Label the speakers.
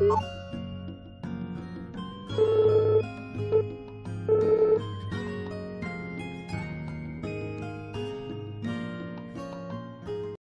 Speaker 1: you